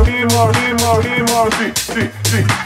Emo, emo, emo.